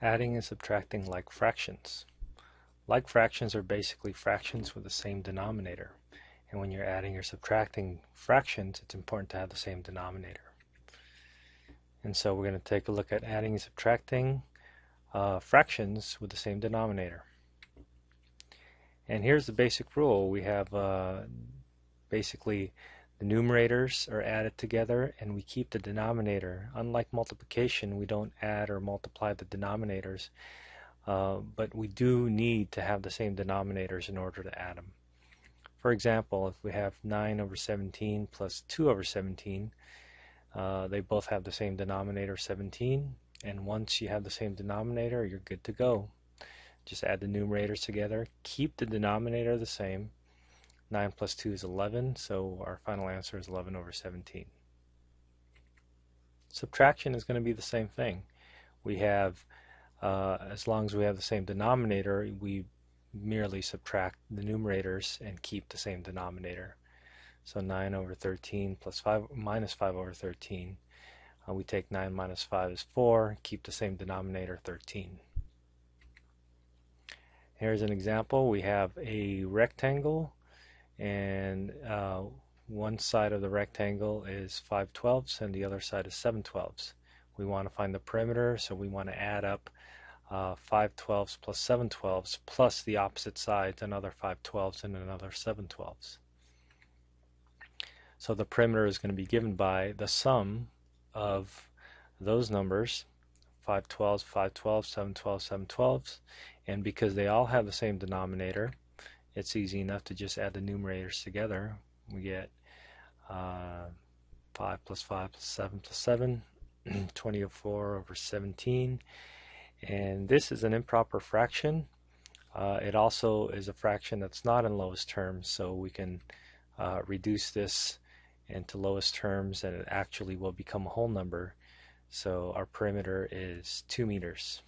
Adding and subtracting like fractions. Like fractions are basically fractions with the same denominator. And when you're adding or subtracting fractions, it's important to have the same denominator. And so we're going to take a look at adding and subtracting uh, fractions with the same denominator. And here's the basic rule. We have uh, basically the numerators are added together and we keep the denominator. Unlike multiplication, we don't add or multiply the denominators, uh, but we do need to have the same denominators in order to add them. For example, if we have 9 over 17 plus 2 over 17, uh, they both have the same denominator, 17, and once you have the same denominator, you're good to go. Just add the numerators together, keep the denominator the same, 9 plus 2 is 11, so our final answer is 11 over 17. Subtraction is going to be the same thing. We have, uh, as long as we have the same denominator, we merely subtract the numerators and keep the same denominator. So 9 over 13 plus 5 minus 5 over 13. Uh, we take 9 minus 5 is 4, keep the same denominator 13. Here's an example. We have a rectangle and uh, one side of the rectangle is 5 twelfths and the other side is 7 twelfths. We want to find the perimeter, so we want to add up uh, 5 twelfths plus 7 twelfths plus the opposite sides, another 5 twelfths and another 7 twelfths. So the perimeter is going to be given by the sum of those numbers, 5 twelfths, 5 twelfths, 7 twelfths, 7 twelfths, and because they all have the same denominator, it's easy enough to just add the numerators together. We get uh, 5 plus 5 plus 7 plus 7, 24 over 17. And this is an improper fraction. Uh, it also is a fraction that's not in lowest terms, so we can uh, reduce this into lowest terms and it actually will become a whole number. So our perimeter is 2 meters.